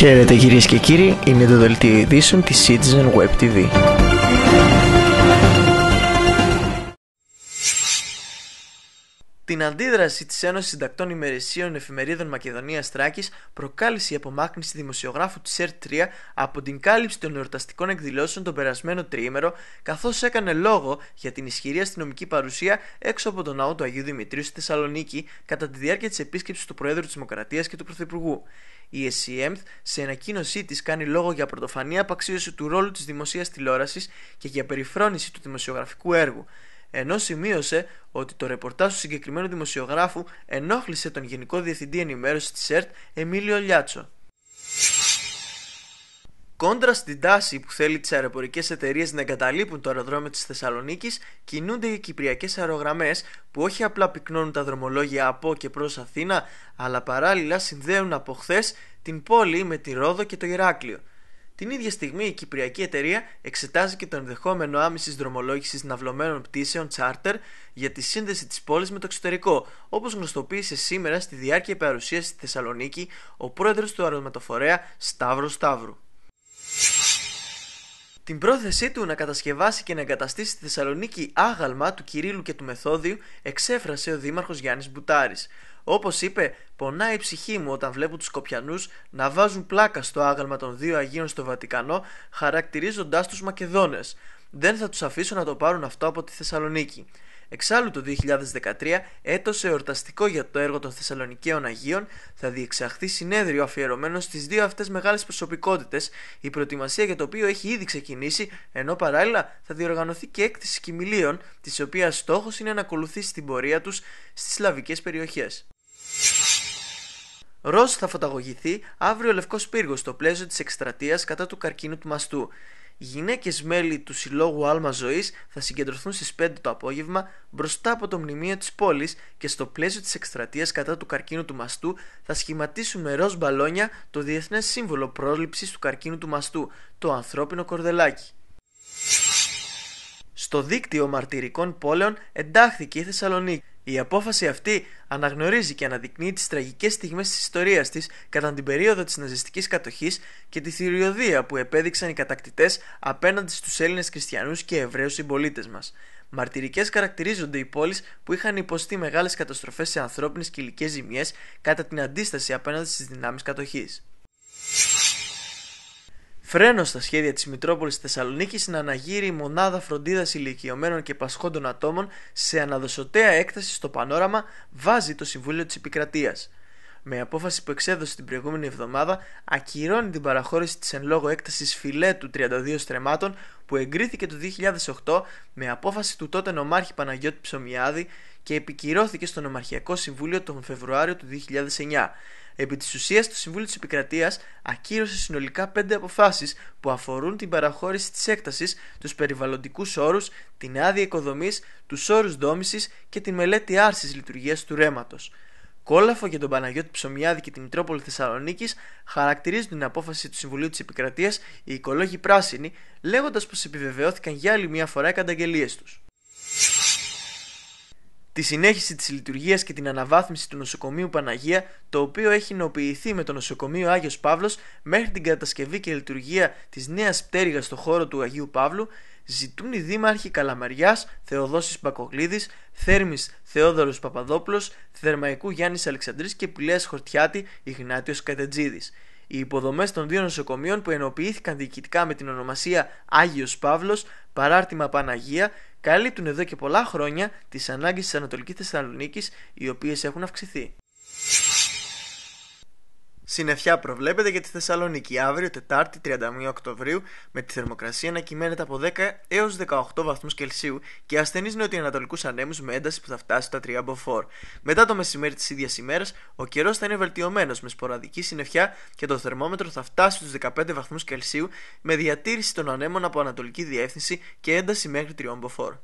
Χαίρετε κυρίες και κύριοι, είναι το δελτίο ειδήσεων της Citizen Web TV. Την αντίδραση της Ένωσης Συντακτών Ημερησίων Εφημερίδων Μακεδονίας Τράκη προκάλεσε η απομάκρυνση δημοσιογράφου της ΕΡΤ3 από την κάλυψη των εορταστικών εκδηλώσεων τον περασμένο τριήμερο, καθώς έκανε λόγο για την ισχυρή αστυνομική παρουσία έξω από τον ναό του Αγίου Δημητρίου στη Θεσσαλονίκη κατά τη διάρκεια της επίσκεψης του Προέδρου της Δημοκρατίας και του Πρωθυπουργού. Η ΕΣΥΕΜΘ σε ανακοίνωσή της κάνει λόγο για πρωτοφανή απαξίωση του ρόλου της δημοσίας τηλεόρασης και για περιφρόνηση του δημοσιογραφικού έργου ενώ σημείωσε ότι το ρεπορτάζ του συγκεκριμένου δημοσιογράφου ενόχλησε τον Γενικό Διευθυντή Ενημέρωσης της ΕΡΤ Εμίλιο Λιάτσο. Κόντρα στην τάση που θέλει τις αεροπορικές εταιρείες να εγκαταλείπουν το αεροδρόμιο της Θεσσαλονίκης, κινούνται οι κυπριακές αερογραμμές που όχι απλά πυκνώνουν τα δρομολόγια από και προς Αθήνα, αλλά παράλληλα συνδέουν από χθες την πόλη με τη Ρόδο και το Ηράκλειο. Την ίδια στιγμή η Κυπριακή εταιρεία εξετάζει και το ενδεχόμενο άμεσης δρομολόγησης ναυλωμένων πτήσεων charter για τη σύνδεση της πόλης με το εξωτερικό, όπως γνωστοποίησε σήμερα στη διάρκεια παρουσίασης στη Θεσσαλονίκη ο πρόεδρος του αερομετοφορέα Σταύρος Σταύρου. Την πρόθεσή του να κατασκευάσει και να εγκαταστήσει στη Θεσσαλονίκη άγαλμα του Κυρίλου και του Μεθόδιου εξέφρασε ο Δήμαρχος Γιάννης Μπουτάρης. Όπως είπε, πονάει η ψυχή μου όταν βλέπω τους Σκοπιανούς να βάζουν πλάκα στο άγαλμα των δύο Αγίων στο Βατικανό χαρακτηρίζοντάς τους Μακεδόνες. Δεν θα τους αφήσω να το πάρουν αυτό από τη Θεσσαλονίκη. Εξάλλου το 2013, έτος εορταστικό για το έργο των Θεσσαλονικαίων Αγίων, θα διεξαχθεί συνέδριο αφιερωμένο στις δύο αυτές μεγάλες προσωπικότητες, η προετοιμασία για το οποίο έχει ήδη ξεκινήσει, ενώ παράλληλα θα διοργανωθεί και έκθεση κοιμηλίων, της οποίας στόχος είναι να ακολουθήσει την πορεία τους στις σλαβικές περιοχές. Ροζ θα φωταγωγηθεί αύριο ο Λευκός Πύργος στο πλαίσιο της εκστρατείας κατά του καρκίνου του μαστού. Οι γυναίκες μέλη του Συλλόγου Άλμα Ζωής θα συγκεντρωθούν στις 5 το απόγευμα μπροστά από το μνημείο της πόλης και στο πλαίσιο της εκστρατείας κατά του καρκίνου του μαστού θα σχηματίσουν με ροζ μπαλόνια το διεθνές σύμβολο πρόληψης του καρκίνου του μαστού, το ανθρώπινο κορδελάκι. Στο δίκτυο μαρτυρικών πόλεων εντάχθηκε η Θεσσαλονίκη. Η απόφαση αυτή αναγνωρίζει και αναδεικνύει τις τραγικές στιγμές της ιστορίας της κατά την περίοδο της ναζιστικής κατοχής και τη θηριωδία που επέδειξαν οι κατακτητές απέναντι στους Έλληνες χριστιανούς και Εβραίους συμπολίτες μας. Μαρτυρικές χαρακτηρίζονται οι πόλεις που είχαν υποστεί μεγάλες καταστροφές σε ανθρώπινες και υλικέ ζημιές κατά την αντίσταση απέναντι στις δυνάμεις κατοχής. Φρένο στα σχέδια της Μητρόπολης Θεσσαλονίκης να αναγείρει η μονάδα φροντίδας ηλικιωμένων και πασχόντων ατόμων σε αναδοσοτέα έκταση στο πανόραμα, βάζει το Συμβούλιο της Επικρατείας. Με απόφαση που εξέδωσε την προηγούμενη εβδομάδα, ακυρώνει την παραχώρηση της εν λόγω έκτασης φιλέτου 32 στρεμάτων που εγκρίθηκε το 2008 με απόφαση του τότε νομάρχη Παναγιώτη Ψωμιάδη και επικυρώθηκε στο Νομαρχιακό Συμβούλιο τον Φεβρουάριο του 2009. Επί της ουσίας, το Συμβούλιο της Επικρατείας ακύρωσε συνολικά πέντε αποφάσεις που αφορούν την παραχώρηση της έκτασης, τους περιβαλλοντικούς όρους, την άδεια οικοδομής, τους όρους δόμησης και τη μελέτη άρσης λειτουργίας του ρέματο. Κόλαφο για τον Παναγιώτη Ψωμιάδη και την Μητρόπολη Θεσσαλονίκης χαρακτηρίζουν την απόφαση του Συμβουλίου της Επικρατείας οι οικολόγοι πράσινοι, λέγοντας πως επιβεβαιώθηκαν για άλλη μια φορά οι καταγγελίες τους. Τη συνέχιση της λειτουργίας και την αναβάθμιση του νοσοκομείου Παναγία, το οποίο έχει νοποιηθεί με το νοσοκομείο Άγιος Παύλος μέχρι την κατασκευή και λειτουργία της νέας πτέρυγας στο χώρο του Αγίου Παύλου, ζητούν οι δήμαρχοι Καλαμαριάς, Θεοδόσης Μπακογλίδης, Θέρμης Θεόδωρος Παπαδόπουλος, Θερμαϊκού Γιάννης Αλεξανδρής και Πηλέα Χορτιάτη Ιγνάτιος Κατετζίδης. Οι υποδομές των δύο νοσοκομείων που ενοποιήθηκαν διοικητικά με την ονομασία Άγιος Παύλος, παράρτημα Παναγία, καλύπτουν εδώ και πολλά χρόνια τις ανάγκες της Ανατολικής Θεσσαλονίκης, οι οποίες έχουν αυξηθεί. Συννεφιά προβλέπεται για τη Θεσσαλονίκη αύριο Τετάρτη 31 Οκτωβρίου με τη θερμοκρασία να κυμαίνεται από 10 έως 18 βαθμούς Κελσίου και ασθενείς νοτιοανατολικούς ανέμους με ένταση που θα φτάσει στα 3 μποφόρ. Μετά το μεσημέρι της ίδιας ημέρας ο καιρός θα είναι βελτιωμένος με σποραδική συννεφιά και το θερμόμετρο θα φτάσει στους 15 βαθμούς Κελσίου με διατήρηση των ανέμων από ανατολική διεύθυνση και ένταση μέχρι 3 μποφόρ.